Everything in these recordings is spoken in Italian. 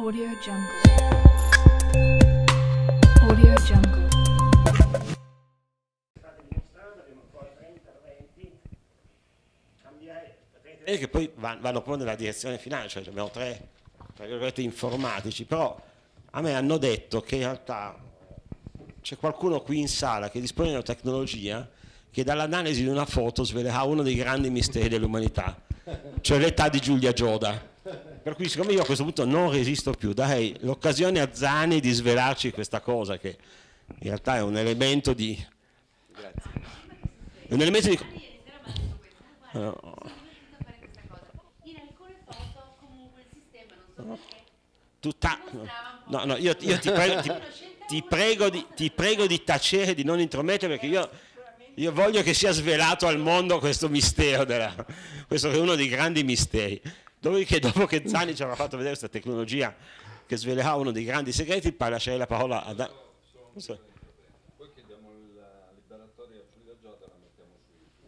Audio Jungle. Audio Jungle. e che poi van- vanno poi nella direzione finale, cioè abbiamo tre informatici, però a me hanno detto che in realtà c'è qualcuno qui in sala che dispone di una tecnologia che dall'analisi di una foto svelerà uno dei grandi misteri dell'umanità, cioè l'età di Giulia Gioda. Per cui siccome io a questo punto non resisto più, darei l'occasione a Zani di svelarci questa cosa che in realtà è un elemento di... È un elemento di... No. In alcune foto comunque il sistema non so perché Tutta... No, no, io, io ti, prego, ti, ti prego di, ti prego di tacere, di non intromettere perché io, io voglio che sia svelato al mondo questo mistero, della, questo è uno dei grandi misteri. Dopodiché, dopo che Zani ci avrà fatto vedere questa tecnologia che svelerà uno dei grandi segreti, poi lascerei la parola a... Da- Poi chiediamo il liberatorio a Giulia Gioda la mettiamo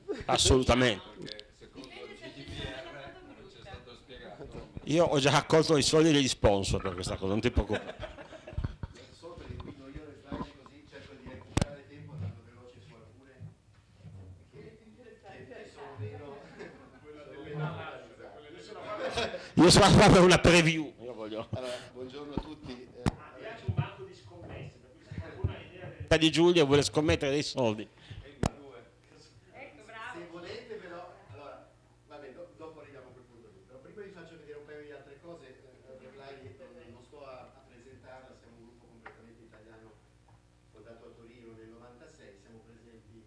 su Assolutamente. perché secondo il GDPR non ci è stato spiegato. Io ho già raccolto i soldi degli sponsor per questa cosa, non ti preoccupare. solo perché guido io le slide così cerco di recuperare tempo andando veloce su alcune che, Io sono qua per una preview. Io voglio... allora buongiorno a tutti eh, un banco di scommesse, per cui se qualcuno ha idea di Giulia vuole scommettere dei soldi. se volete però allora vabbè do- dopo arriviamo a quel punto lì però prima vi faccio vedere un paio di altre cose eh, Verlai non, non sto a, a presentarla siamo un gruppo completamente italiano fondato a Torino nel 96 siamo presenti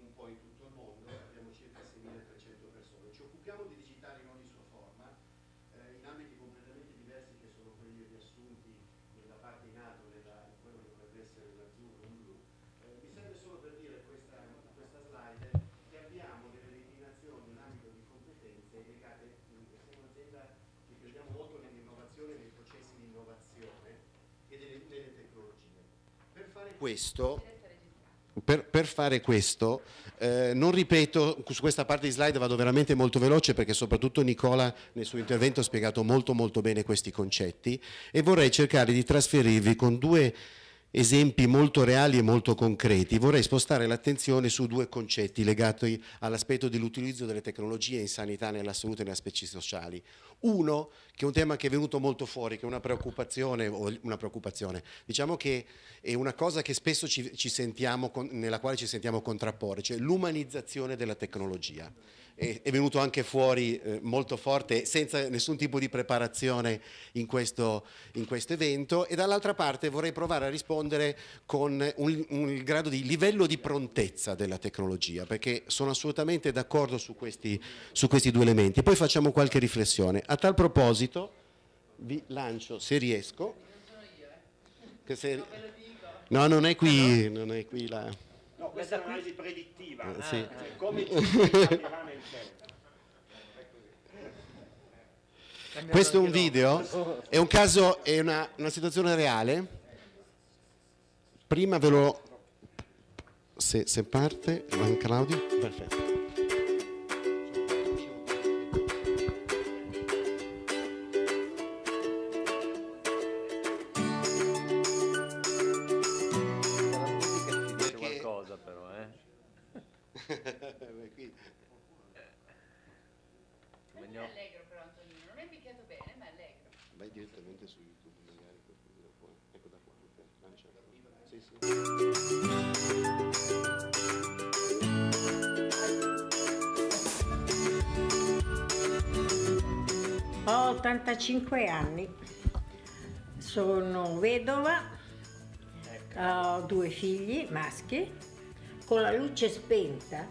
un po' in tutto il mondo abbiamo circa 6.300 persone ci occupiamo di digitale in ogni sua forma eh, in ambiti completamente diversi che sono quelli riassunti nella parte in alto nella, in quello che dovrebbe essere l'azzurro e un blu eh, mi serve solo per dire questa, questa slide che abbiamo delle declinazioni in ambito di competenze legate, mh, siamo un'azienda che crediamo molto nell'innovazione, nei processi di innovazione e delle, delle tecnologie. Per fare questo, per, per fare questo eh, non ripeto, su questa parte di slide vado veramente molto veloce perché soprattutto Nicola nel suo intervento ha spiegato molto molto bene questi concetti e vorrei cercare di trasferirvi con due esempi molto reali e molto concreti, vorrei spostare l'attenzione su due concetti legati all'aspetto dell'utilizzo delle tecnologie in sanità, nella salute e negli aspetti sociali. Uno, che è un tema che è venuto molto fuori, che è una preoccupazione, una preoccupazione, diciamo che è una cosa che spesso ci, ci sentiamo, nella quale ci sentiamo contrapporre, cioè l'umanizzazione della tecnologia. È, è venuto anche fuori eh, molto forte, senza nessun tipo di preparazione in questo, in questo evento, e dall'altra parte vorrei provare a rispondere con un, un grado di livello di prontezza della tecnologia, perché sono assolutamente d'accordo su questi, su questi due elementi. Poi facciamo qualche riflessione. A tal proposito vi lancio, se riesco, che se- no, non è qui, non è qui la... No, questa è un'analisi predittiva. Eh, sì. Cioè, come ci cambierà nel tempo. Questo è un video, è un caso, è una, una situazione reale. Prima ve lo... Se, se parte, manca l'audio? Perfetto. Ho 85 anni, sono vedova, ho due figli maschi, con la luce spenta.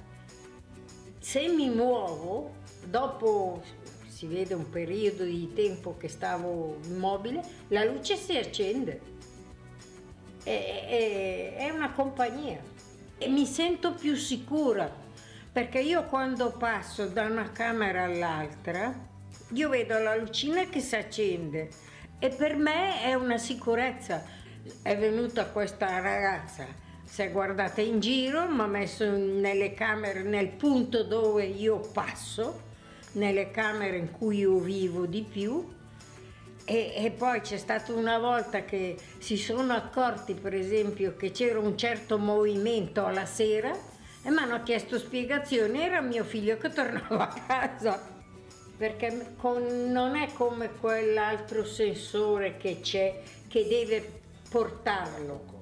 Se mi muovo, dopo si vede un periodo di tempo che stavo immobile, la luce si accende. È, è- è una compagnia e mi sento più sicura perché io quando passo da una camera all'altra io vedo la lucina che si accende e per me è una sicurezza. È venuta questa ragazza, si è guardata in giro, mi ha messo nelle camere, nel punto dove io passo, nelle camere in cui io vivo di più E, e poi c'è stata una volta che si sono accorti, per esempio, che c'era un certo movimento alla sera e mi hanno chiesto spiegazioni. Era mio figlio che tornava a casa. Perché con- non è come quell'altro sensore che c'è, che deve portarlo.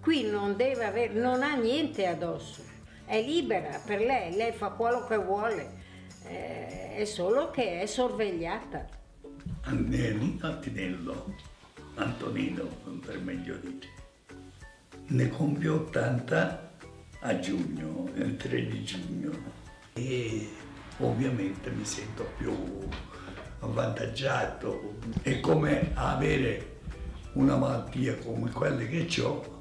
Qui non deve avere, non ha niente addosso, è libera per lei, lei fa quello che vuole, eh, è solo che è sorvegliata. Anneli Antinello, Antonino per meglio dire. Ne compie 80 a giugno, il 3 di giugno e ovviamente mi sento più avvantaggiato. È come avere una malattia come quelle che ho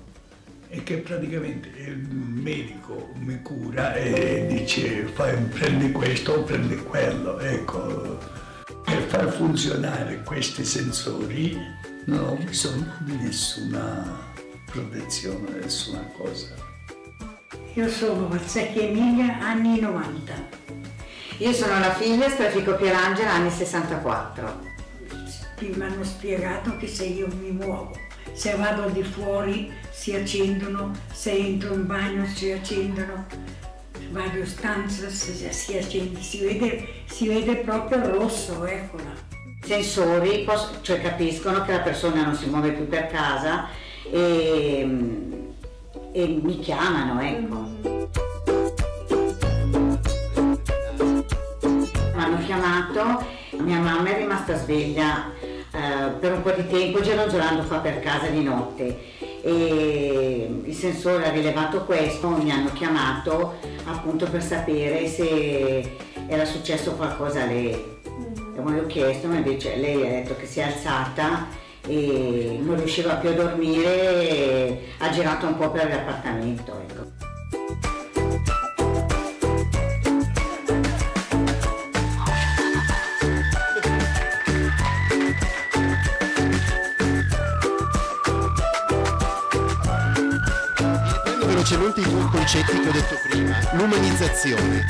e che praticamente il medico mi cura e dice fai, prendi questo o prendi quello. Ecco, per far funzionare questi sensori non ho bisogno di nessuna protezione, nessuna cosa. Io sono Valsecchi Emilia, anni 90. Io sono la figlia Strafico Pierangela, anni 64. Mi hanno spiegato che se io mi muovo, se vado di fuori si accendono, se entro in bagno si accendono, vado in stanza si, si accende, si vede, si vede proprio il rosso, eccola. I sensori cioè capiscono che la persona non si muove più per casa e, e mi chiamano, ecco. Chiamato, mia mamma è rimasta sveglia eh, per un po' di tempo gironzolando qua per casa di notte e il sensore ha rilevato questo, mi hanno chiamato appunto per sapere se era successo qualcosa a lei. E poi ho chiesto, ma invece lei ha detto che si è alzata e non riusciva più a dormire e ha girato un po' per l'appartamento. Ecco. Velocemente i due concetti che ho detto prima. L'umanizzazione.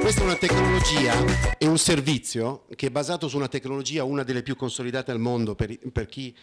Questa è una tecnologia e un servizio che è basato su una tecnologia, una delle più consolidate al mondo per, per chi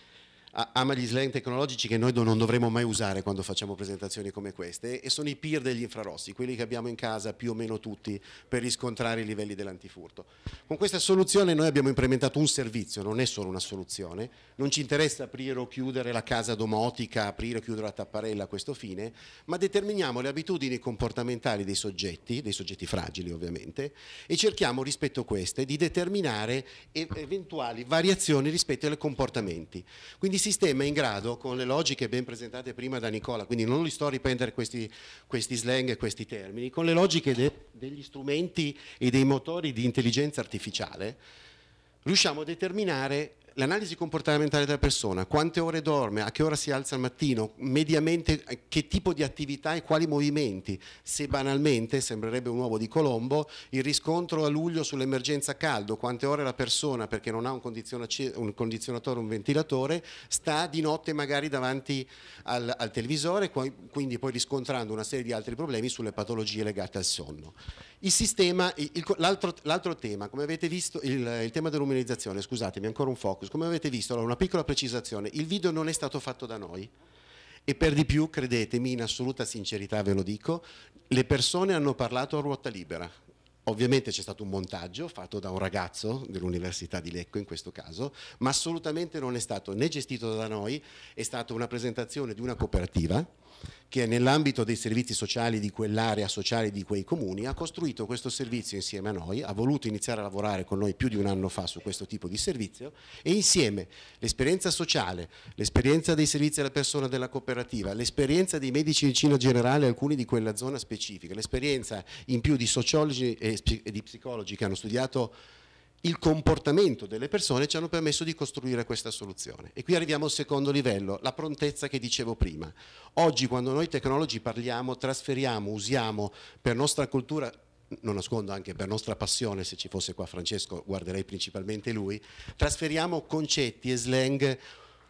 ama gli slang tecnologici che noi non dovremmo mai usare quando facciamo presentazioni come queste e sono i peer degli infrarossi, quelli che abbiamo in casa più o meno tutti per riscontrare i livelli dell'antifurto. Con questa soluzione noi abbiamo implementato un servizio, non è solo una soluzione, non ci interessa aprire o chiudere la casa domotica, aprire o chiudere la tapparella a questo fine, ma determiniamo le abitudini comportamentali dei soggetti, dei soggetti fragili ovviamente, e cerchiamo rispetto a queste di determinare eventuali variazioni rispetto ai comportamenti. Quindi il sistema è in grado, con le logiche ben presentate prima da Nicola, quindi non li sto a riprendere questi, questi slang e questi termini, con le logiche de- degli strumenti e dei motori di intelligenza artificiale, riusciamo a determinare l'analisi comportamentale della persona, quante ore dorme, a che ora si alza al mattino, mediamente eh, che tipo di attività e quali movimenti. Se banalmente, sembrerebbe un uovo di Colombo, il riscontro a luglio sull'emergenza caldo, quante ore la persona, perché non ha un, un condizionatore un ventilatore, sta di notte magari davanti al, al televisore, quindi poi riscontrando una serie di altri problemi sulle patologie legate al sonno. Il sistema, l'altro, tema, come avete visto, il, il tema dell'umanizzazione, scusatemi, ancora un focus, come avete visto, una piccola precisazione, il video non è stato fatto da noi e per di più, credetemi, in assoluta sincerità ve lo dico, le persone hanno parlato a ruota libera. Ovviamente c'è stato un montaggio fatto da un ragazzo dell'Università di Lecco in questo caso, ma assolutamente non è stato né gestito da noi, è stata una presentazione di una cooperativa che nell'ambito dei servizi sociali di quell'area sociale di quei comuni ha costruito questo servizio insieme a noi, ha voluto iniziare a lavorare con noi più di un anno fa su questo tipo di servizio e insieme l'esperienza sociale, l'esperienza dei servizi alla persona della cooperativa, l'esperienza dei medici di medicina generale, alcuni di quella zona specifica, l'esperienza in più di sociologi e di psicologi che hanno studiato il comportamento delle persone ci hanno permesso di costruire questa soluzione. E qui arriviamo al secondo livello, la prontezza che dicevo prima. Oggi quando noi tecnologi parliamo, trasferiamo, usiamo per nostra cultura non nascondo anche per nostra passione, se ci fosse qua Francesco guarderei principalmente lui, trasferiamo concetti e slang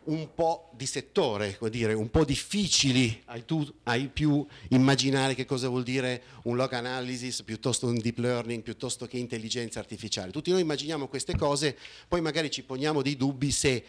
un po' di settore, dire, un po' difficili ai, tu, ai più immaginare che cosa vuol dire un log analysis piuttosto un deep learning, piuttosto che intelligenza artificiale. Tutti noi immaginiamo queste cose, poi magari ci poniamo dei dubbi se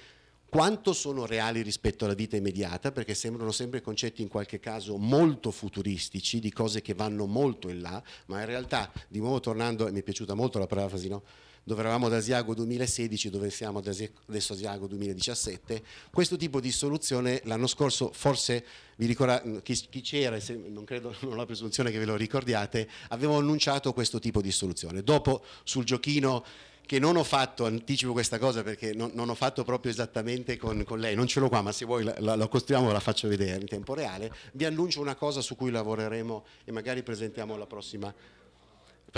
quanto sono reali rispetto alla vita immediata, perché sembrano sempre concetti in qualche caso molto futuristici, di cose che vanno molto in là, ma in realtà, di nuovo tornando, e mi è piaciuta molto la parafrasi, no? Dove eravamo ad Asiago 2016, dove siamo adesso Asiago 2017, questo tipo di soluzione l'anno scorso forse vi ricordate, chi, c'era, non credo, non ho la presunzione che ve lo ricordiate, avevo annunciato questo tipo di soluzione. Dopo sul giochino che non ho fatto, anticipo questa cosa perché non, non ho fatto proprio esattamente con, con, lei, non ce l'ho qua, ma se vuoi la, la, la costruiamo la faccio vedere in tempo reale, vi annuncio una cosa su cui lavoreremo e magari presentiamo la prossima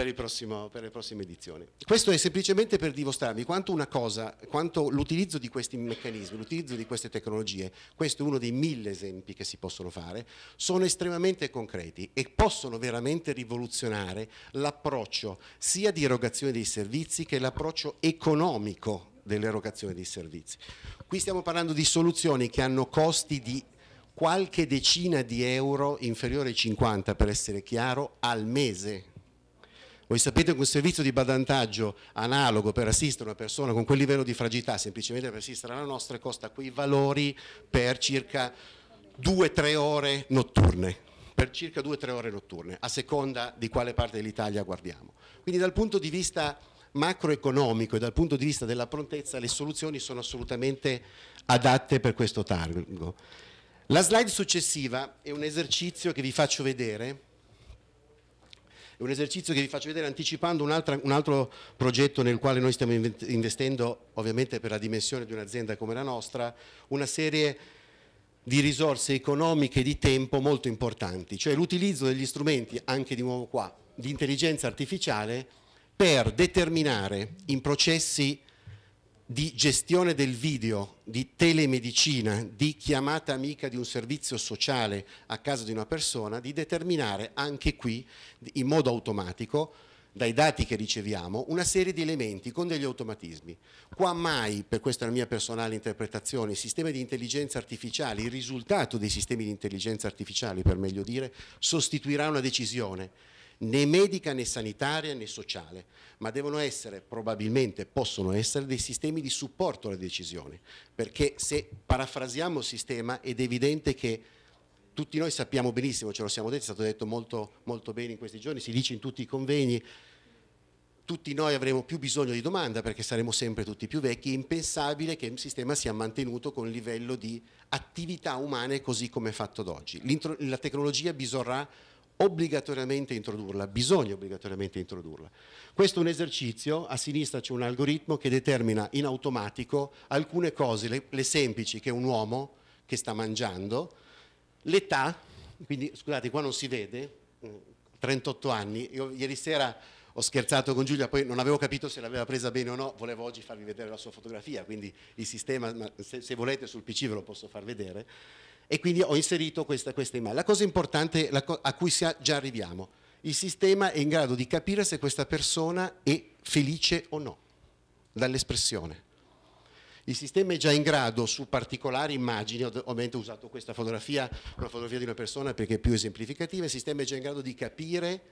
per, prossimo, per, le prossime edizioni. Questo è semplicemente per dimostrarvi quanto quanto l'utilizzo di questi meccanismi, l'utilizzo di queste tecnologie, questo è uno dei mille esempi che si possono fare, sono estremamente concreti e possono veramente rivoluzionare l'approccio sia di erogazione dei servizi che l'approccio economico dell'erogazione dei servizi. Qui stiamo parlando di soluzioni che hanno costi di qualche decina di euro inferiore ai 50 per essere chiaro al mese voi sapete che un servizio di badantaggio analogo per assistere una persona con quel livello di fragilità, semplicemente per assistere alla nostra, costa quei valori per circa 2-3 ore notturne, per circa 2-3 ore notturne, a seconda di quale parte dell'Italia guardiamo. Quindi dal punto di vista macroeconomico e dal punto di vista della prontezza le soluzioni sono assolutamente adatte per questo target. La slide successiva è un esercizio che vi faccio vedere è un esercizio che vi faccio vedere anticipando un, un altro progetto nel quale noi stiamo investendo, ovviamente per la dimensione di un'azienda come la nostra, una serie di risorse economiche e di tempo molto importanti, cioè l'utilizzo degli strumenti, anche di nuovo qua, di intelligenza artificiale per determinare in processi di gestione del video, di telemedicina, di chiamata amica di un servizio sociale a casa di una persona, di determinare anche qui in modo automatico dai dati che riceviamo una serie di elementi con degli automatismi. Qua mai, per questa è la mia personale interpretazione, il sistema di intelligenza artificiale, il risultato dei sistemi di intelligenza artificiale per meglio dire, sostituirà una decisione né medica né sanitaria né sociale, ma devono essere, probabilmente possono essere, dei sistemi di supporto alle decisioni, perché se parafrasiamo il sistema ed è evidente che tutti noi sappiamo benissimo, ce lo siamo detti, è stato detto molto, molto bene in questi giorni, si dice in tutti i convegni, tutti noi avremo più bisogno di domanda perché saremo sempre tutti più vecchi, è impensabile che il sistema sia mantenuto con il livello di attività umane così come è fatto d'oggi. La tecnologia bisognerà obbligatoriamente introdurla, bisogna obbligatoriamente introdurla. Questo è un esercizio, a sinistra c'è un algoritmo che determina in automatico alcune cose, le, le semplici che un uomo che sta mangiando, l'età, quindi scusate qua non si vede, 38 mm, anni, io ieri sera ho scherzato con Giulia, poi non avevo capito se l'aveva presa bene o no, volevo oggi farvi vedere la sua fotografia, quindi il sistema, se, se volete sul PC ve lo posso far vedere e quindi ho inserito questa, questa immagine. La cosa importante la co a cui già arriviamo, il sistema è in grado di capire se questa persona è felice o no, dall'espressione. Il sistema è già in grado su particolari immagini, ovviamente ho usato questa fotografia, una fotografia di una persona perché è più esemplificativa, il sistema è già in grado di capire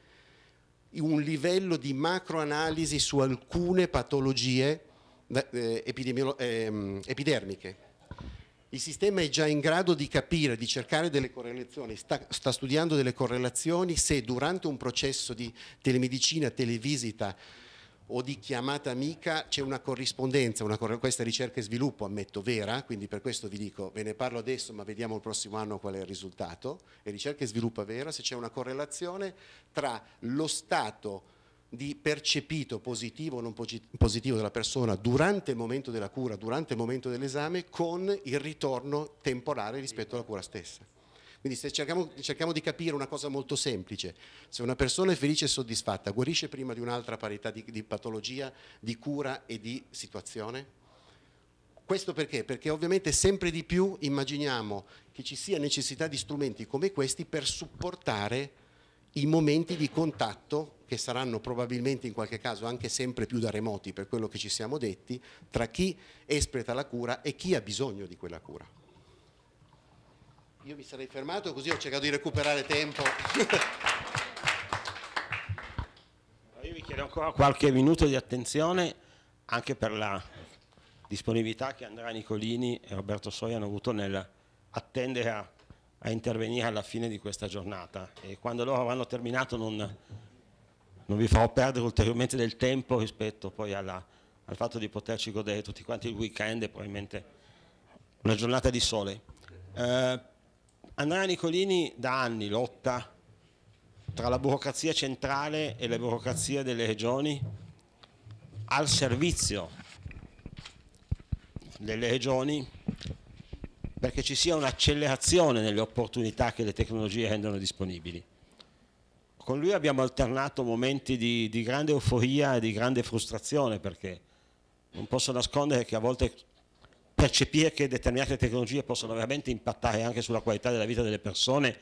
un livello di macroanalisi su alcune patologie eh, eh, epidermiche il sistema è già in grado di capire, di cercare delle correlazioni, sta, sta, studiando delle correlazioni se durante un processo di telemedicina, televisita o di chiamata amica c'è una corrispondenza, una, questa ricerca e sviluppo ammetto vera, quindi per questo vi dico, ve ne parlo adesso ma vediamo il prossimo anno qual è il risultato, è ricerca e sviluppo vera, se c'è una correlazione tra lo stato di percepito positivo o non positivo della persona durante il momento della cura, durante il momento dell'esame, con il ritorno temporale rispetto alla cura stessa. Quindi se cerchiamo, cerchiamo, di capire una cosa molto semplice, se una persona è felice e soddisfatta, guarisce prima di un'altra parità di, di patologia, di cura e di situazione? Questo perché? Perché ovviamente sempre di più immaginiamo che ci sia necessità di strumenti come questi per supportare i momenti di contatto che saranno probabilmente in qualche caso anche sempre più da remoti per quello che ci siamo detti, tra chi espleta la cura e chi ha bisogno di quella cura. Io mi sarei fermato così ho cercato di recuperare tempo. Io vi chiedo ancora qualche minuto di attenzione anche per la disponibilità che Andrea Nicolini e Roberto Soi hanno avuto nel attendere a, a intervenire alla fine di questa giornata e quando loro avranno terminato non, non vi farò perdere ulteriormente del tempo rispetto poi alla, al fatto di poterci godere tutti quanti il weekend e probabilmente una giornata di sole. Eh, Andrea Nicolini da anni lotta tra la burocrazia centrale e le burocrazie delle regioni al servizio delle regioni perché ci sia un'accelerazione nelle opportunità che le tecnologie rendono disponibili. Con lui abbiamo alternato momenti di, di grande euforia e di grande frustrazione perché non posso nascondere che a volte percepire che determinate tecnologie possono veramente impattare anche sulla qualità della vita delle persone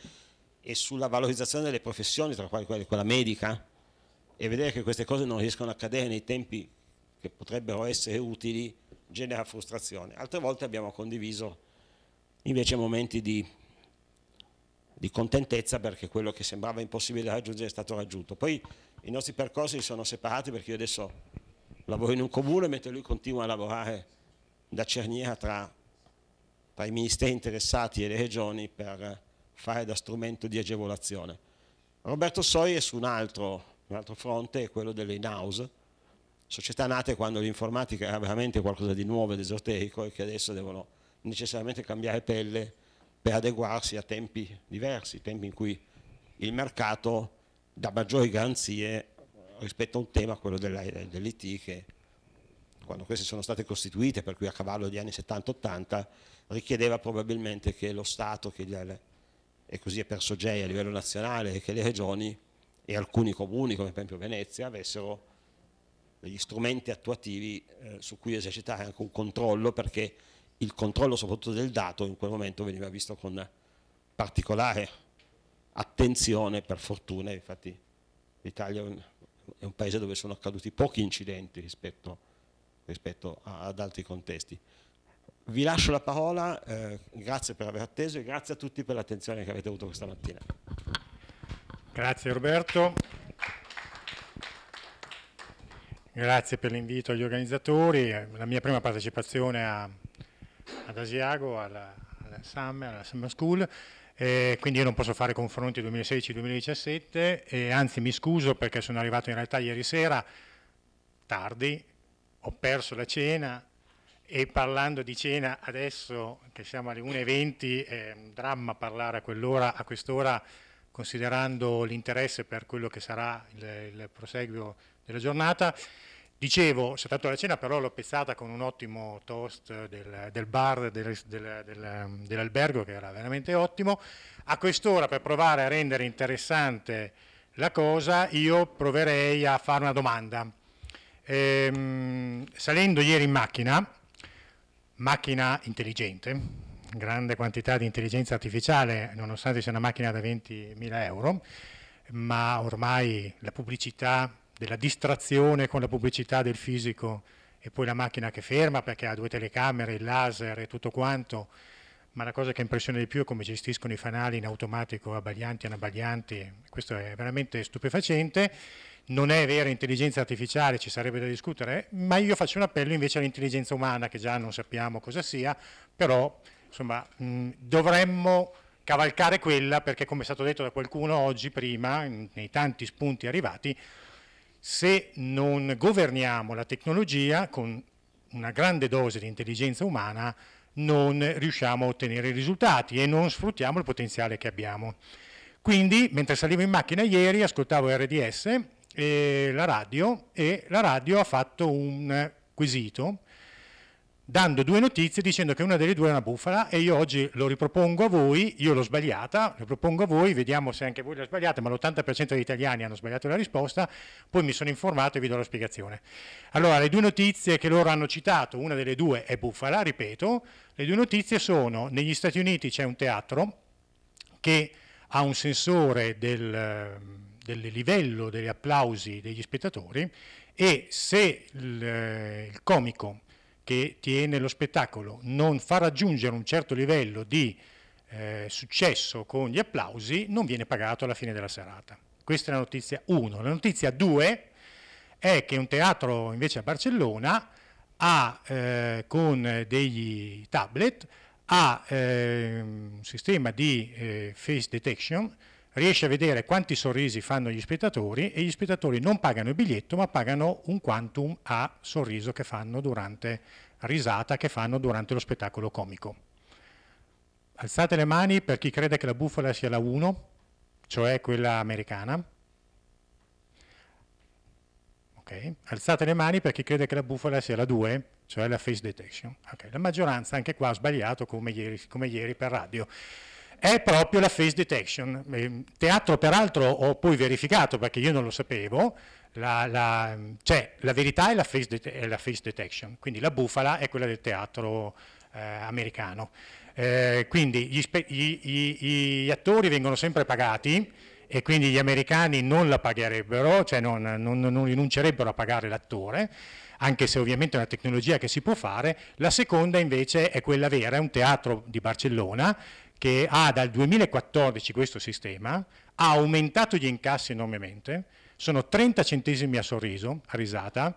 e sulla valorizzazione delle professioni, tra cui quella medica, e vedere che queste cose non riescono a accadere nei tempi che potrebbero essere utili, genera frustrazione. Altre volte abbiamo condiviso invece momenti di, di contentezza perché quello che sembrava impossibile da raggiungere è stato raggiunto. Poi i nostri percorsi sono separati perché io adesso lavoro in un comune mentre lui continua a lavorare da cerniera tra, tra i ministeri interessati e le regioni per fare da strumento di agevolazione. Roberto Soi è su un altro, un altro fronte, è quello delle in-house, società nate quando l'informatica era veramente qualcosa di nuovo ed esoterico e che adesso devono necessariamente cambiare pelle per adeguarsi a tempi diversi, tempi in cui il mercato dà maggiori garanzie rispetto a un tema, quello dell'IT, che quando queste sono state costituite, per cui a cavallo degli anni 70-80, richiedeva probabilmente che lo Stato, che e così è per Sogei a livello nazionale, che le regioni e alcuni comuni, come per esempio Venezia, avessero degli strumenti attuativi eh, su cui esercitare anche un controllo, perché il controllo soprattutto del dato in quel momento veniva visto con particolare attenzione, per fortuna, infatti l'Italia è un paese dove sono accaduti pochi incidenti rispetto, rispetto ad altri contesti. Vi lascio la parola, eh, grazie per aver atteso e grazie a tutti per l'attenzione che avete avuto questa mattina. Grazie Roberto. Grazie per l'invito agli organizzatori. La mia prima partecipazione a, ad Asiago, alla, alla, Summer, alla Summer School, eh, quindi io non posso fare confronti 2016-2017 e anzi mi scuso perché sono arrivato in realtà ieri sera tardi, ho perso la cena e parlando di cena adesso che siamo alle 1.20 è un dramma parlare a quell'ora, a quest'ora considerando l'interesse per quello che sarà il, il proseguio della giornata. Dicevo, sono stato alla cena però l'ho pezzata con un ottimo toast del, del bar del, del, dell'albergo che era veramente ottimo. A quest'ora per provare a rendere interessante la cosa io proverei a fare una domanda. Ehm, salendo ieri in macchina macchina intelligente, grande quantità di intelligenza artificiale, nonostante sia una macchina da 20.000 euro, ma ormai la pubblicità della distrazione con la pubblicità del fisico e poi la macchina che ferma perché ha due telecamere, il laser e tutto quanto, ma la cosa che impressiona di più è come gestiscono i fanali in automatico, abbaglianti, anabaglianti, questo è veramente stupefacente. Non è vera intelligenza artificiale, ci sarebbe da discutere, ma io faccio un appello invece all'intelligenza umana, che già non sappiamo cosa sia, però insomma, mh, dovremmo cavalcare quella perché come è stato detto da qualcuno oggi prima, nei tanti spunti arrivati, se non governiamo la tecnologia con una grande dose di intelligenza umana non riusciamo a ottenere risultati e non sfruttiamo il potenziale che abbiamo. Quindi, mentre salivo in macchina ieri, ascoltavo RDS eh, la radio e la radio ha fatto un quesito dando due notizie dicendo che una delle due è una bufala e io oggi lo ripropongo a voi, io l'ho sbagliata, lo propongo a voi, vediamo se anche voi la sbagliate, ma l'80% degli italiani hanno sbagliato la risposta, poi mi sono informato e vi do la spiegazione. Allora, le due notizie che loro hanno citato, una delle due è bufala, ripeto, le due notizie sono negli Stati Uniti c'è un teatro che ha un sensore del del livello degli applausi degli spettatori e se il, il comico che tiene lo spettacolo non fa raggiungere un certo livello di eh, successo con gli applausi, non viene pagato alla fine della serata. Questa è la notizia 1. La notizia 2 è che un teatro invece a Barcellona ha, eh, con degli tablet ha eh, un sistema di eh, face detection, riesce a vedere quanti sorrisi fanno gli spettatori e gli spettatori non pagano il biglietto ma pagano un quantum a sorriso che fanno durante risata che fanno durante lo spettacolo comico. Alzate le mani per chi crede che la bufala sia la 1, cioè quella americana. Okay. Alzate le mani per chi crede che la bufala sia la 2, cioè la face detection. Okay. La maggioranza anche qua ha sbagliato come ieri, come ieri per radio. È proprio la face detection. Eh, teatro peraltro ho poi verificato perché io non lo sapevo, la, la, cioè, la verità è la, face è la, face detection, quindi la bufala è quella del teatro eh, americano. Eh, quindi gli, gli, gli attori vengono sempre pagati, e quindi gli americani non la pagherebbero, cioè non, non, non rinuncerebbero a pagare l'attore, anche se ovviamente è una tecnologia che si può fare. La seconda invece è quella vera, è un teatro di Barcellona che ha dal 2014 questo sistema, ha aumentato gli incassi enormemente, sono 30 centesimi a sorriso, a risata,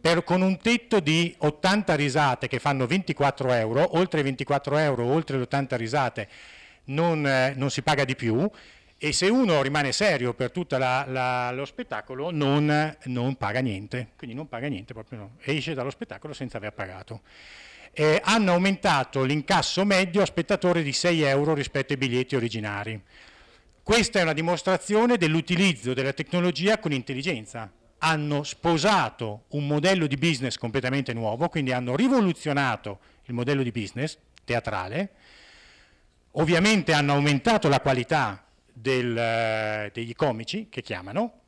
per, con un tetto di 80 risate che fanno 24 euro, oltre i 24 euro, oltre le 80 risate non, eh, non si paga di più e se uno rimane serio per tutto lo spettacolo non, non, paga niente, quindi non paga niente, proprio no. esce dallo spettacolo senza aver pagato. Eh, hanno aumentato l'incasso medio a spettatore di 6 euro rispetto ai biglietti originari. Questa è una dimostrazione dell'utilizzo della tecnologia con intelligenza. Hanno sposato un modello di business completamente nuovo, quindi hanno rivoluzionato il modello di business teatrale, ovviamente hanno aumentato la qualità del, eh, degli comici che chiamano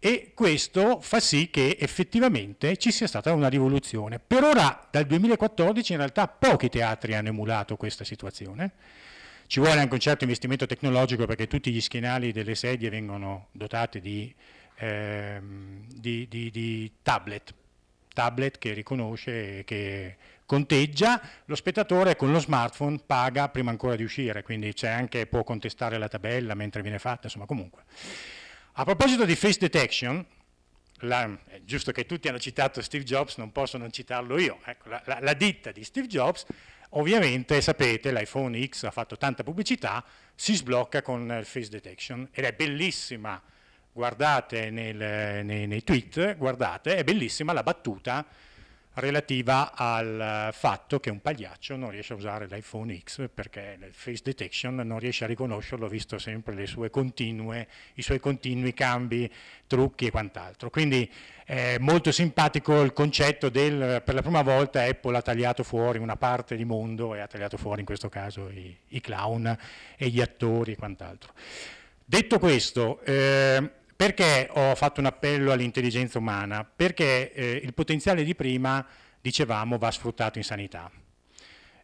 e questo fa sì che effettivamente ci sia stata una rivoluzione. Per ora, dal 2014, in realtà pochi teatri hanno emulato questa situazione. Ci vuole anche un certo investimento tecnologico perché tutti gli schienali delle sedie vengono dotati di, ehm, di, di, di tablet, tablet che riconosce e che conteggia, lo spettatore con lo smartphone paga prima ancora di uscire, quindi anche, può contestare la tabella mentre viene fatta, insomma comunque. A proposito di face detection, la, è giusto che tutti hanno citato Steve Jobs, non posso non citarlo io, ecco, la, la, la ditta di Steve Jobs, ovviamente sapete l'iPhone X ha fatto tanta pubblicità, si sblocca con il face detection ed è bellissima, guardate nel, nei, nei tweet, guardate, è bellissima la battuta relativa al fatto che un pagliaccio non riesce a usare l'iPhone X perché il face detection non riesce a riconoscerlo visto sempre continue, i suoi continui cambi, trucchi e quant'altro. Quindi è molto simpatico il concetto del per la prima volta Apple ha tagliato fuori una parte di mondo e ha tagliato fuori in questo caso i, i clown e gli attori e quant'altro. Detto questo, eh, perché ho fatto un appello all'intelligenza umana? Perché eh, il potenziale di prima, dicevamo, va sfruttato in sanità.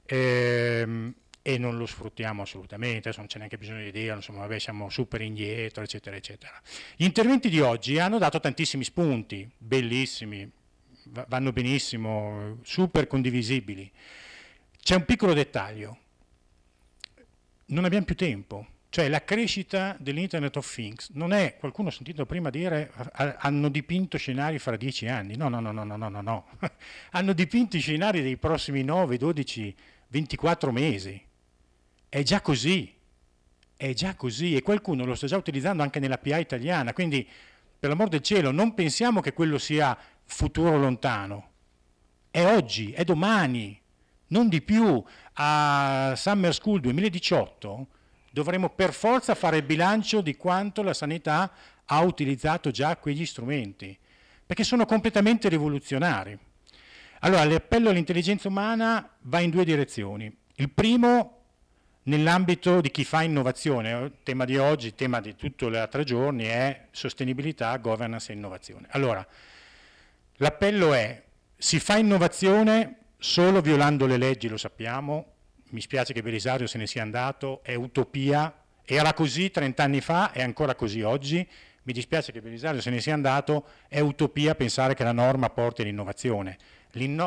Ehm, e non lo sfruttiamo assolutamente, non c'è neanche bisogno di dirlo, insomma, vabbè, siamo super indietro, eccetera, eccetera. Gli interventi di oggi hanno dato tantissimi spunti, bellissimi, vanno benissimo, super condivisibili. C'è un piccolo dettaglio, non abbiamo più tempo, cioè la crescita dell'Internet of Things non è, qualcuno ha sentito prima dire, hanno dipinto scenari fra dieci anni. No, no, no, no, no, no, no. hanno dipinto i scenari dei prossimi 9, 12, 24 mesi. È già così. È già così e qualcuno lo sta già utilizzando anche nella PA italiana. Quindi, per l'amor del cielo, non pensiamo che quello sia futuro lontano. È oggi, è domani, non di più. A Summer School 2018 dovremo per forza fare il bilancio di quanto la sanità ha utilizzato già quegli strumenti, perché sono completamente rivoluzionari. Allora, l'appello all'intelligenza umana va in due direzioni. Il primo, nell'ambito di chi fa innovazione, il tema di oggi, il tema di tutti gli altri giorni è sostenibilità, governance e innovazione. Allora, l'appello è, si fa innovazione solo violando le leggi, lo sappiamo, mi spiace che Belisario se ne sia andato, è utopia, era così 30 anni fa, è ancora così oggi, mi dispiace che Belisario se ne sia andato, è utopia pensare che la norma porti all'innovazione.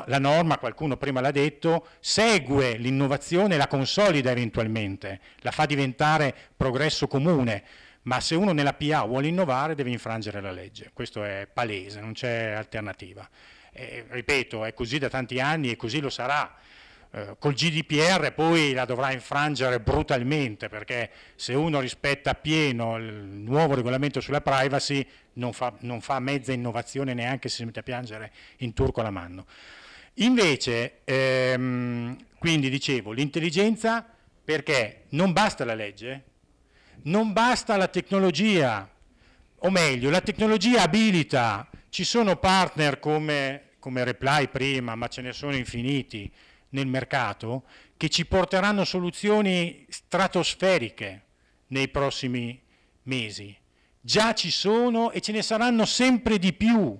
La norma, qualcuno prima l'ha detto, segue l'innovazione e la consolida eventualmente, la fa diventare progresso comune, ma se uno nella PA vuole innovare deve infrangere la legge, questo è palese, non c'è alternativa. eh, ripeto, è così da tanti anni e così lo sarà. Eh, col GDPR poi la dovrà infrangere brutalmente perché se uno rispetta appieno il nuovo regolamento sulla privacy non fa, non fa mezza innovazione neanche se si mette a piangere in turco la mano. Invece, ehm, quindi dicevo, l'intelligenza perché non basta la legge, non basta la tecnologia, o meglio, la tecnologia abilita, ci sono partner come, come Reply prima, ma ce ne sono infiniti nel mercato, che ci porteranno soluzioni stratosferiche nei prossimi mesi. Già ci sono e ce ne saranno sempre di più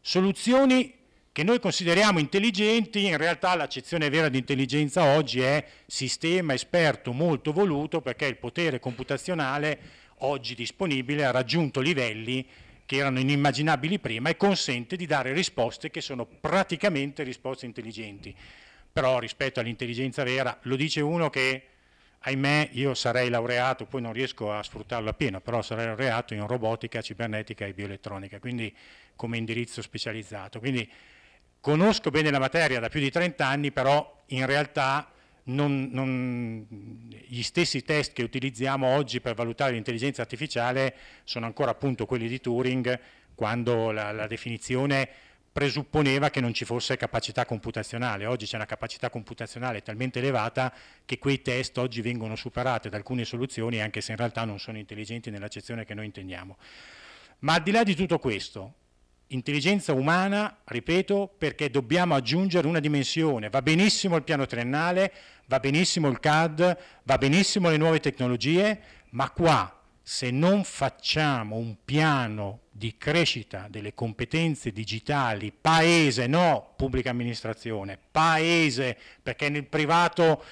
soluzioni che noi consideriamo intelligenti, in realtà l'accezione vera di intelligenza oggi è sistema esperto molto voluto perché il potere computazionale oggi disponibile ha raggiunto livelli che erano inimmaginabili prima e consente di dare risposte che sono praticamente risposte intelligenti. Però rispetto all'intelligenza vera, lo dice uno che, ahimè, io sarei laureato, poi non riesco a sfruttarlo appieno, però sarei laureato in robotica, cibernetica e bioelettronica, quindi come indirizzo specializzato. Quindi Conosco bene la materia da più di 30 anni, però in realtà non, non, gli stessi test che utilizziamo oggi per valutare l'intelligenza artificiale sono ancora appunto quelli di Turing, quando la, la definizione presupponeva che non ci fosse capacità computazionale. Oggi c'è una capacità computazionale talmente elevata che quei test oggi vengono superati da alcune soluzioni, anche se in realtà non sono intelligenti nell'accezione che noi intendiamo. Ma al di là di tutto questo, intelligenza umana, ripeto, perché dobbiamo aggiungere una dimensione. Va benissimo il piano triennale, va benissimo il CAD, va benissimo le nuove tecnologie, ma qua se non facciamo un piano di crescita delle competenze digitali, paese, no pubblica amministrazione, paese, perché nel privato,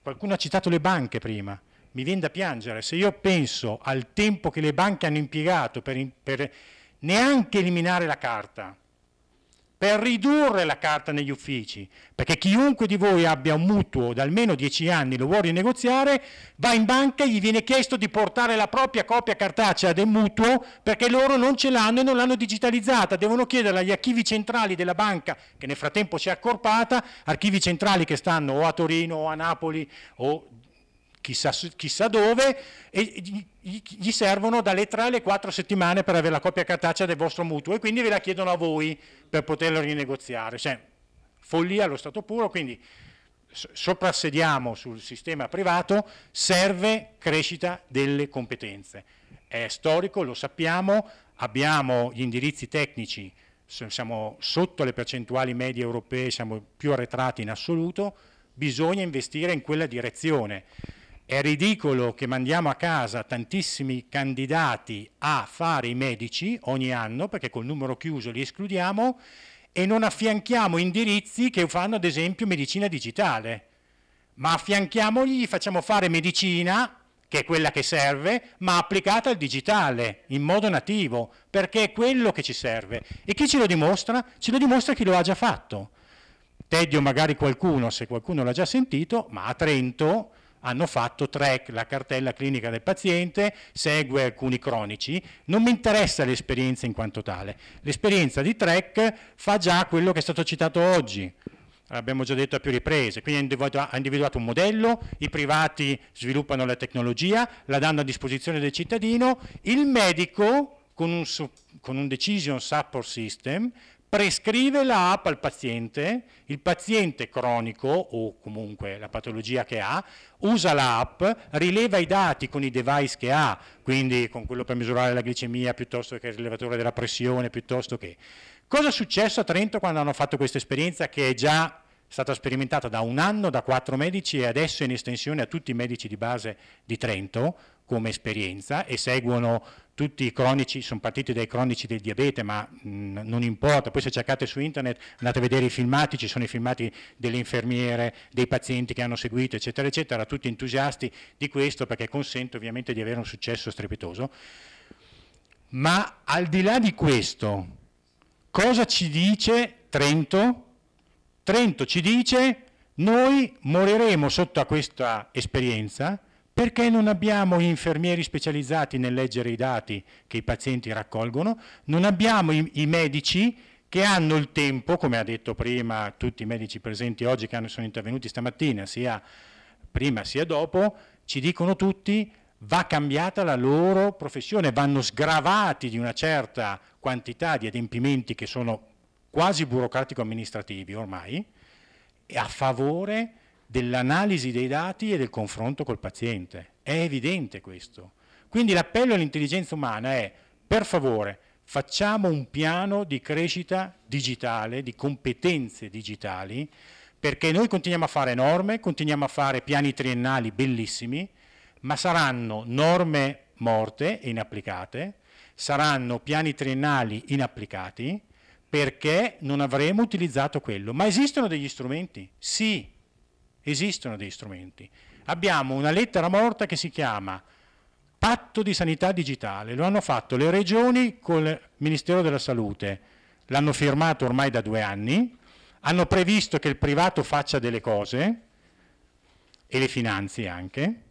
qualcuno ha citato le banche prima, mi viene da piangere, se io penso al tempo che le banche hanno impiegato per, per neanche eliminare la carta, per ridurre la carta negli uffici, perché chiunque di voi abbia un mutuo da almeno 10 anni lo vuole rinegoziare, va in banca e gli viene chiesto di portare la propria copia cartacea del mutuo perché loro non ce l'hanno e non l'hanno digitalizzata, devono chiedere agli archivi centrali della banca, che nel frattempo si è accorpata, archivi centrali che stanno o a Torino o a Napoli o chissà, chissà dove e gli servono dalle 3 alle 4 settimane per avere la copia cartacea del vostro mutuo e quindi ve la chiedono a voi per poterlo rinegoziare. Cioè, follia allo stato puro, quindi soprassediamo sul sistema privato, serve crescita delle competenze. È storico, lo sappiamo, abbiamo gli indirizzi tecnici, siamo sotto le percentuali medie europee, siamo più arretrati in assoluto, bisogna investire in quella direzione. È ridicolo che mandiamo a casa tantissimi candidati a fare i medici ogni anno, perché col numero chiuso li escludiamo, e non affianchiamo indirizzi che fanno ad esempio medicina digitale, ma affianchiamogli, gli facciamo fare medicina, che è quella che serve, ma applicata al digitale, in modo nativo, perché è quello che ci serve. E chi ce lo dimostra? Ce lo dimostra chi lo ha già fatto. Tedio magari qualcuno, se qualcuno l'ha già sentito, ma a Trento hanno fatto TREC, la cartella clinica del paziente, segue alcuni cronici, non mi interessa l'esperienza in quanto tale, l'esperienza di TREC fa già quello che è stato citato oggi, l'abbiamo già detto a più riprese, quindi ha individuato un modello, i privati sviluppano la tecnologia, la danno a disposizione del cittadino, il medico con un, con un decision support system prescrive la app al paziente, il paziente cronico o comunque la patologia che ha, usa l'app, rileva i dati con i device che ha, quindi con quello per misurare la glicemia piuttosto che il rilevatore della pressione, piuttosto che... Cosa è successo a Trento quando hanno fatto questa esperienza che è già stata sperimentata da un anno da quattro medici e adesso è in estensione a tutti i medici di base di Trento come esperienza e seguono tutti i cronici, sono partiti dai cronici del diabete, ma mh, non importa, poi se cercate su internet andate a vedere i filmati, ci sono i filmati delle infermiere, dei pazienti che hanno seguito, eccetera, eccetera, tutti entusiasti di questo perché consente ovviamente di avere un successo strepitoso. Ma al di là di questo, cosa ci dice Trento? Trento ci dice noi moriremo sotto a questa esperienza perché non abbiamo infermieri specializzati nel leggere i dati che i pazienti raccolgono, non abbiamo i, i medici che hanno il tempo, come ha detto prima tutti i medici presenti oggi che hanno- sono intervenuti stamattina, sia prima sia dopo, ci dicono tutti va cambiata la loro professione, vanno sgravati di una certa quantità di adempimenti che sono quasi burocratico-amministrativi ormai, a favore dell'analisi dei dati e del confronto col paziente. È evidente questo. Quindi l'appello all'intelligenza umana è, per favore, facciamo un piano di crescita digitale, di competenze digitali, perché noi continuiamo a fare norme, continuiamo a fare piani triennali bellissimi, ma saranno norme morte e inapplicate, saranno piani triennali inapplicati, perché non avremo utilizzato quello. Ma esistono degli strumenti? Sì, esistono degli strumenti. Abbiamo una lettera morta che si chiama Patto di sanità digitale, lo hanno fatto le regioni con il Ministero della Salute, l'hanno firmato ormai da due anni, hanno previsto che il privato faccia delle cose e le finanzi anche,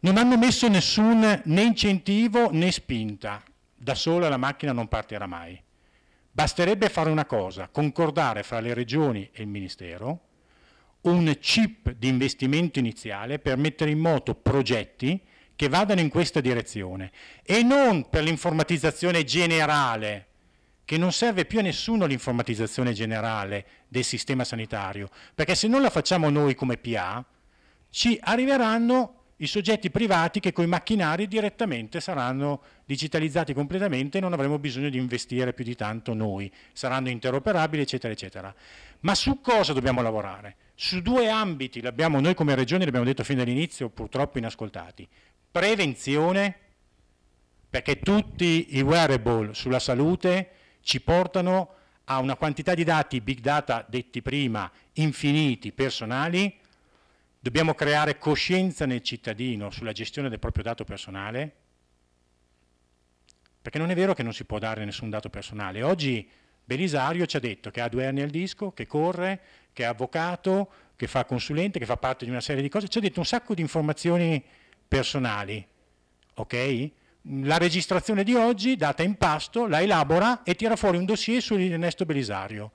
non hanno messo nessun né incentivo né spinta, da sola la macchina non partirà mai. Basterebbe fare una cosa, concordare fra le regioni e il Ministero un chip di investimento iniziale per mettere in moto progetti che vadano in questa direzione e non per l'informatizzazione generale, che non serve più a nessuno l'informatizzazione generale del sistema sanitario, perché se non la facciamo noi come PA, ci arriveranno i soggetti privati che con i macchinari direttamente saranno digitalizzati completamente e non avremo bisogno di investire più di tanto noi, saranno interoperabili, eccetera, eccetera. Ma su cosa dobbiamo lavorare? Su due ambiti, l'abbiamo noi come regione, l'abbiamo detto fin dall'inizio, purtroppo inascoltati. Prevenzione, perché tutti i wearable sulla salute ci portano a una quantità di dati, big data detti prima, infiniti, personali, Dobbiamo creare coscienza nel cittadino sulla gestione del proprio dato personale, perché non è vero che non si può dare nessun dato personale. Oggi Belisario ci ha detto che ha due anni al disco, che corre, che è avvocato, che fa consulente, che fa parte di una serie di cose, ci ha detto un sacco di informazioni personali. Ok? La registrazione di oggi, data in pasto, la elabora e tira fuori un dossier su Ernesto Belisario.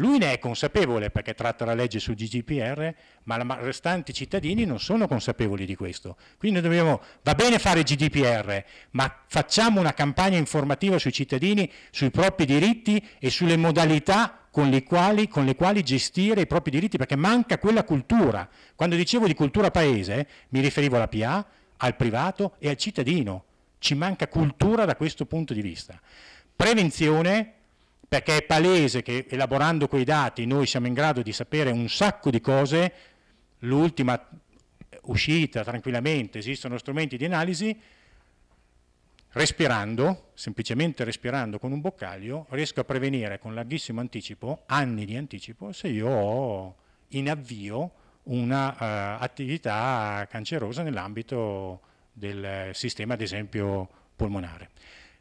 Lui ne è consapevole perché tratta la legge sul GDPR, ma i restanti cittadini non sono consapevoli di questo. Quindi dobbiamo, va bene fare GDPR, ma facciamo una campagna informativa sui cittadini, sui propri diritti e sulle modalità con le, quali, con le quali gestire i propri diritti, perché manca quella cultura. Quando dicevo di cultura paese, mi riferivo alla PA, al privato e al cittadino. Ci manca cultura da questo punto di vista. Prevenzione, perché è palese che elaborando quei dati noi siamo in grado di sapere un sacco di cose, l'ultima uscita tranquillamente, esistono strumenti di analisi, respirando, semplicemente respirando con un boccaglio, riesco a prevenire con larghissimo anticipo, anni di anticipo, se io ho in avvio un'attività uh, cancerosa nell'ambito del sistema, ad esempio, polmonare.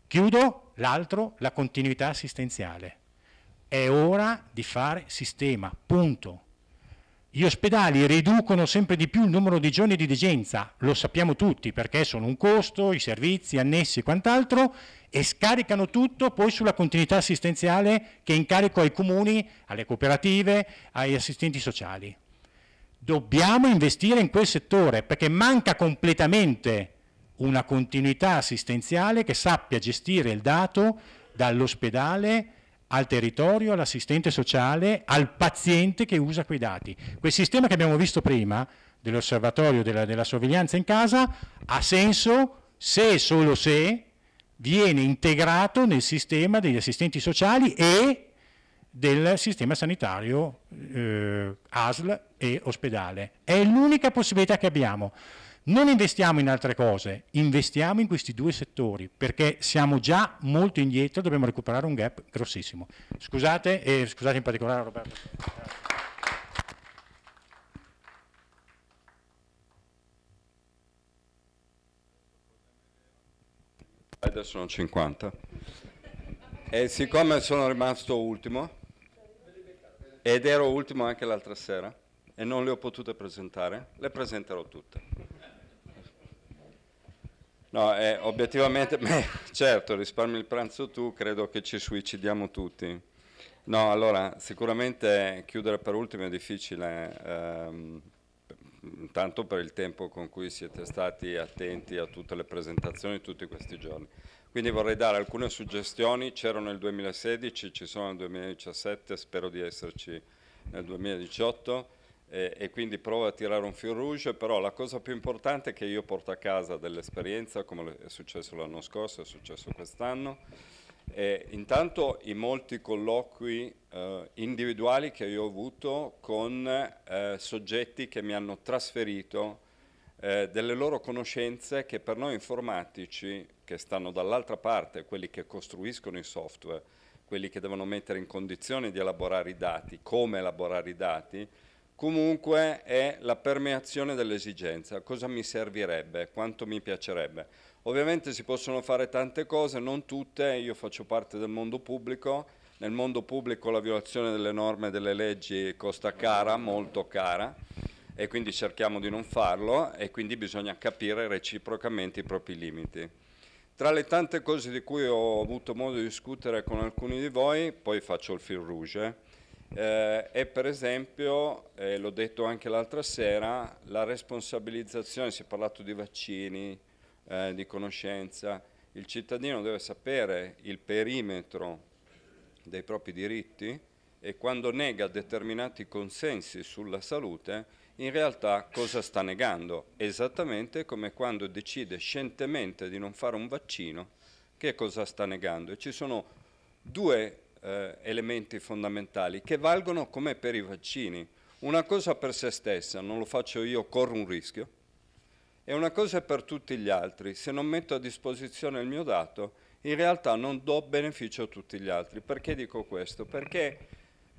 Chiudo l'altro, la continuità assistenziale. È ora di fare sistema, punto. Gli ospedali riducono sempre di più il numero di giorni di degenza, lo sappiamo tutti perché sono un costo, i servizi annessi e quant'altro, e scaricano tutto poi sulla continuità assistenziale che è in carico ai comuni, alle cooperative, agli assistenti sociali. Dobbiamo investire in quel settore perché manca completamente una continuità assistenziale che sappia gestire il dato dall'ospedale al territorio, all'assistente sociale, al paziente che usa quei dati. Quel sistema che abbiamo visto prima dell'osservatorio della, della sorveglianza in casa ha senso se e solo se viene integrato nel sistema degli assistenti sociali e del sistema sanitario eh, ASL e ospedale. È l'unica possibilità che abbiamo. Non investiamo in altre cose, investiamo in questi due settori perché siamo già molto indietro, dobbiamo recuperare un gap grossissimo. Scusate e scusate in particolare Roberto. Adesso sono 50. E siccome sono rimasto ultimo, ed ero ultimo anche l'altra sera, e non le ho potute presentare, le presenterò tutte. No, eh, obiettivamente, beh, certo, risparmi il pranzo tu, credo che ci suicidiamo tutti. No, allora sicuramente chiudere per ultimo è difficile, ehm, intanto per il tempo con cui siete stati attenti a tutte le presentazioni tutti questi giorni. Quindi vorrei dare alcune suggestioni, c'erano nel 2016, ci sono nel 2017, spero di esserci nel 2018 e, e quindi provo a tirare un fil rouge, però la cosa più importante è che io porto a casa dell'esperienza, come è successo l'anno scorso, è successo quest'anno, e intanto i molti colloqui eh, individuali che io ho avuto con eh, soggetti che mi hanno trasferito eh, delle loro conoscenze che per noi informatici, che stanno dall'altra parte, quelli che costruiscono i software, quelli che devono mettere in condizione di elaborare i dati, come elaborare i dati, comunque è la permeazione dell'esigenza. Cosa mi servirebbe? Quanto mi piacerebbe? Ovviamente si possono fare tante cose, non tutte, io faccio parte del mondo pubblico, nel mondo pubblico la violazione delle norme e delle leggi costa cara, molto cara, e quindi cerchiamo di non farlo e quindi bisogna capire reciprocamente i propri limiti. Tra le tante cose di cui ho avuto modo di discutere con alcuni di voi, poi faccio il fil rouge, eh, è per esempio, eh, l'ho detto anche l'altra sera, la responsabilizzazione, si è parlato di vaccini, eh, di conoscenza, il cittadino deve sapere il perimetro dei propri diritti e quando nega determinati consensi sulla salute, in realtà cosa sta negando? Esattamente come quando decide scientemente di non fare un vaccino, che cosa sta negando? E ci sono due eh, elementi fondamentali che valgono come per i vaccini. Una cosa per se stessa, non lo faccio io, corro un rischio, e una cosa per tutti gli altri. Se non metto a disposizione il mio dato, in realtà non do beneficio a tutti gli altri. Perché dico questo? Perché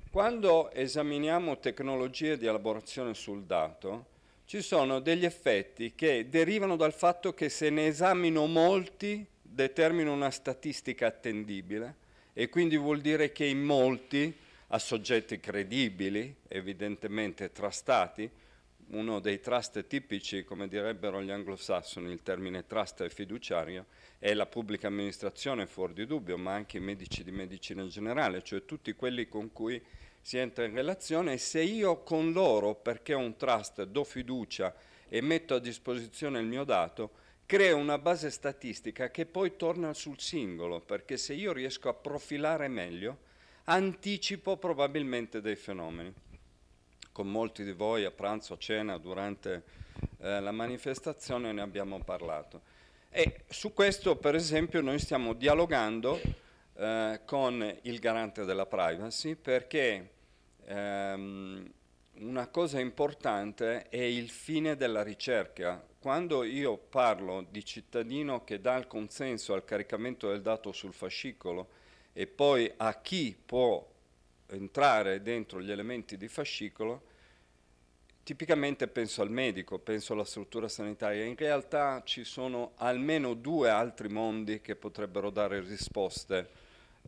quando esaminiamo tecnologie di elaborazione sul dato, ci sono degli effetti che derivano dal fatto che se ne esamino molti determino una statistica attendibile e quindi vuol dire che in molti, a soggetti credibili, evidentemente trustati, uno dei trust tipici, come direbbero gli anglosassoni, il termine trust è fiduciario, è la pubblica amministrazione fuori di dubbio, ma anche i medici di medicina generale, cioè tutti quelli con cui si entra in relazione. E se io con loro, perché ho un trust, do fiducia e metto a disposizione il mio dato, crea una base statistica che poi torna sul singolo, perché se io riesco a profilare meglio, anticipo probabilmente dei fenomeni. Con molti di voi a pranzo, a cena, durante eh, la manifestazione ne abbiamo parlato. E su questo, per esempio, noi stiamo dialogando eh, con il garante della privacy perché ehm, una cosa importante è il fine della ricerca quando io parlo di cittadino che dà il consenso al caricamento del dato sul fascicolo e poi a chi può entrare dentro gli elementi di fascicolo, tipicamente penso al medico, penso alla struttura sanitaria. In realtà ci sono almeno due altri mondi che potrebbero dare risposte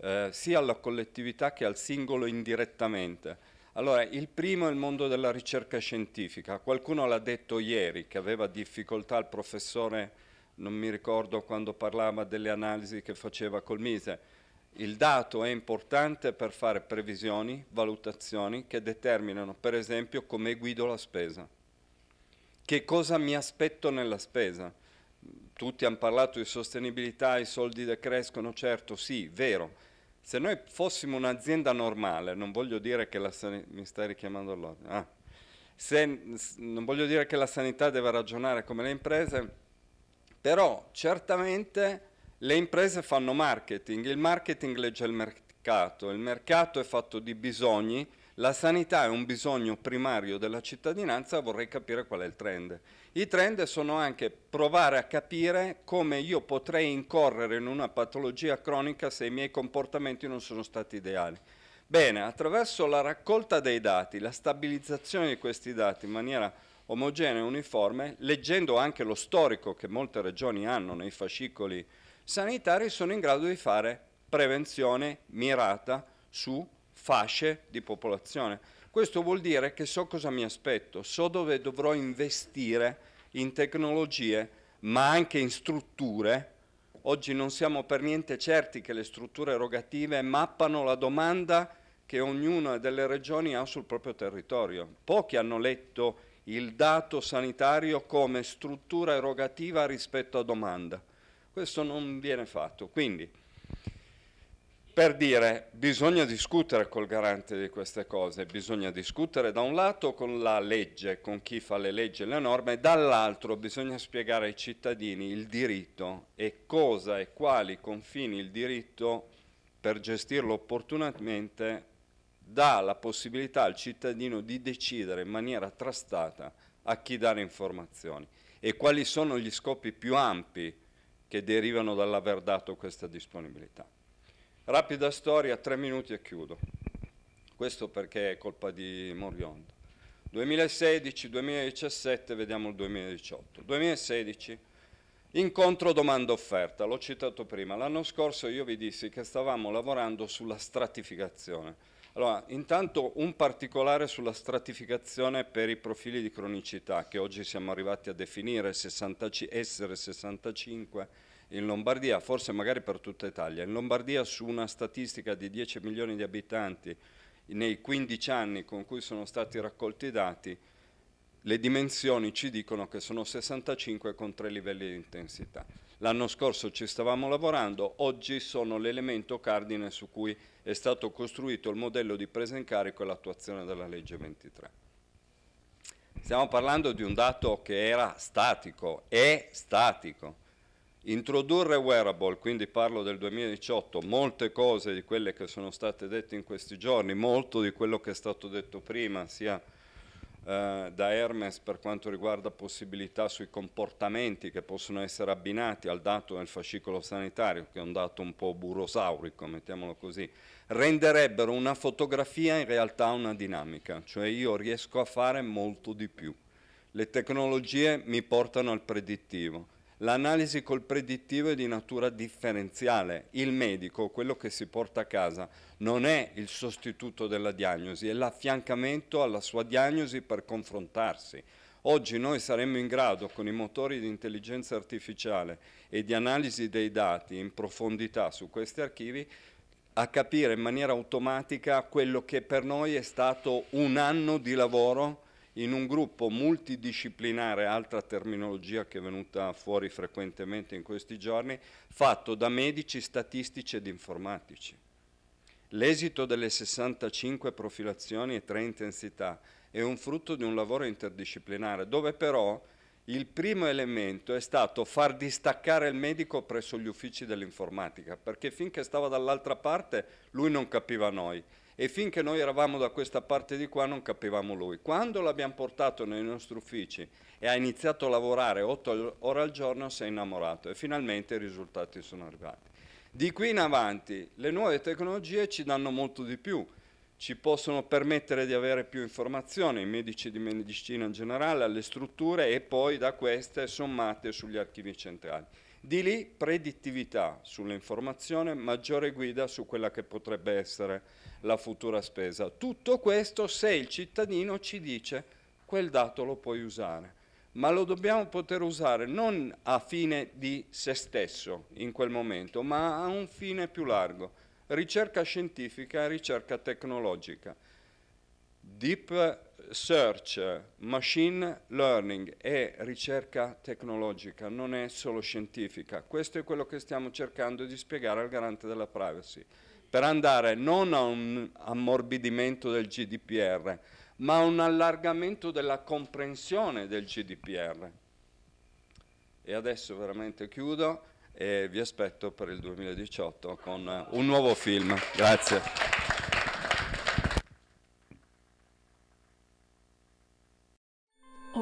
eh, sia alla collettività che al singolo indirettamente. Allora, il primo è il mondo della ricerca scientifica. Qualcuno l'ha detto ieri che aveva difficoltà il professore, non mi ricordo quando parlava delle analisi che faceva col Mise. Il dato è importante per fare previsioni, valutazioni che determinano, per esempio, come guido la spesa. Che cosa mi aspetto nella spesa? Tutti hanno parlato di sostenibilità, i soldi decrescono, certo, sì, vero se noi fossimo un'azienda normale, non voglio dire che la sanità, mi stai richiamando all'ordine, ah. Non voglio dire che la sanità deve ragionare come le imprese, però certamente le imprese fanno marketing, il marketing legge il mercato, il mercato è fatto di bisogni, la sanità è un bisogno primario della cittadinanza, vorrei capire qual è il trend. I trend sono anche provare a capire come io potrei incorrere in una patologia cronica se i miei comportamenti non sono stati ideali. Bene, attraverso la raccolta dei dati, la stabilizzazione di questi dati in maniera omogenea e uniforme, leggendo anche lo storico che molte regioni hanno nei fascicoli sanitari, sono in grado di fare prevenzione mirata su fasce di popolazione. Questo vuol dire che so cosa mi aspetto, so dove dovrò investire in tecnologie, ma anche in strutture. Oggi non siamo per niente certi che le strutture erogative mappano la domanda che ognuna delle regioni ha sul proprio territorio. Pochi hanno letto il dato sanitario come struttura erogativa rispetto a domanda. Questo non viene fatto. Quindi, per dire, bisogna discutere col garante di queste cose, bisogna discutere da un lato con la legge, con chi fa le leggi e le norme, dall'altro bisogna spiegare ai cittadini il diritto e cosa e quali confini il diritto per gestirlo opportunamente dà la possibilità al cittadino di decidere in maniera trastata a chi dare informazioni e quali sono gli scopi più ampi che derivano dall'aver dato questa disponibilità. Rapida storia, tre minuti e chiudo. Questo perché è colpa di Moriondo. 2016, 2017, vediamo il 2018. 2016, incontro domanda offerta, l'ho citato prima. L'anno scorso io vi dissi che stavamo lavorando sulla stratificazione. Allora, intanto un particolare sulla stratificazione per i profili di cronicità, che oggi siamo arrivati a definire 60, essere 65 in Lombardia, forse magari per tutta Italia, in Lombardia su una statistica di 10 milioni di abitanti nei 15 anni con cui sono stati raccolti i dati, le dimensioni ci dicono che sono 65 con tre livelli di intensità. L'anno scorso ci stavamo lavorando, oggi sono l'elemento cardine su cui è stato costruito il modello di presa in carico e l'attuazione della legge 23. Stiamo parlando di un dato che era statico, è statico. Introdurre wearable, quindi parlo del 2018, molte cose di quelle che sono state dette in questi giorni, molto di quello che è stato detto prima, sia eh, da Hermes per quanto riguarda possibilità sui comportamenti che possono essere abbinati al dato del fascicolo sanitario, che è un dato un po' burosaurico, mettiamolo così, renderebbero una fotografia in realtà una dinamica, cioè io riesco a fare molto di più. Le tecnologie mi portano al predittivo L'analisi col predittivo è di natura differenziale. Il medico, quello che si porta a casa, non è il sostituto della diagnosi, è l'affiancamento alla sua diagnosi per confrontarsi. Oggi noi saremmo in grado, con i motori di intelligenza artificiale e di analisi dei dati in profondità su questi archivi, a capire in maniera automatica quello che per noi è stato un anno di lavoro in un gruppo multidisciplinare, altra terminologia che è venuta fuori frequentemente in questi giorni, fatto da medici, statistici ed informatici. L'esito delle 65 profilazioni e tre intensità è un frutto di un lavoro interdisciplinare, dove però il primo elemento è stato far distaccare il medico presso gli uffici dell'informatica, perché finché stava dall'altra parte lui non capiva noi e finché noi eravamo da questa parte di qua non capivamo lui. Quando l'abbiamo portato nei nostri uffici e ha iniziato a lavorare otto ore al giorno si è innamorato e finalmente i risultati sono arrivati. Di qui in avanti le nuove tecnologie ci danno molto di più, ci possono permettere di avere più informazioni, i medici di medicina in generale, alle strutture e poi da queste sommate sugli archivi centrali. Di lì predittività sull'informazione, maggiore guida su quella che potrebbe essere la futura spesa. Tutto questo se il cittadino ci dice quel dato lo puoi usare, ma lo dobbiamo poter usare non a fine di se stesso in quel momento, ma a un fine più largo, ricerca scientifica e ricerca tecnologica. Deep search, machine learning è ricerca tecnologica, non è solo scientifica. Questo è quello che stiamo cercando di spiegare al garante della privacy, per andare non a un ammorbidimento del GDPR, ma a un allargamento della comprensione del GDPR. E adesso veramente chiudo e vi aspetto per il 2018 con un nuovo film. Grazie.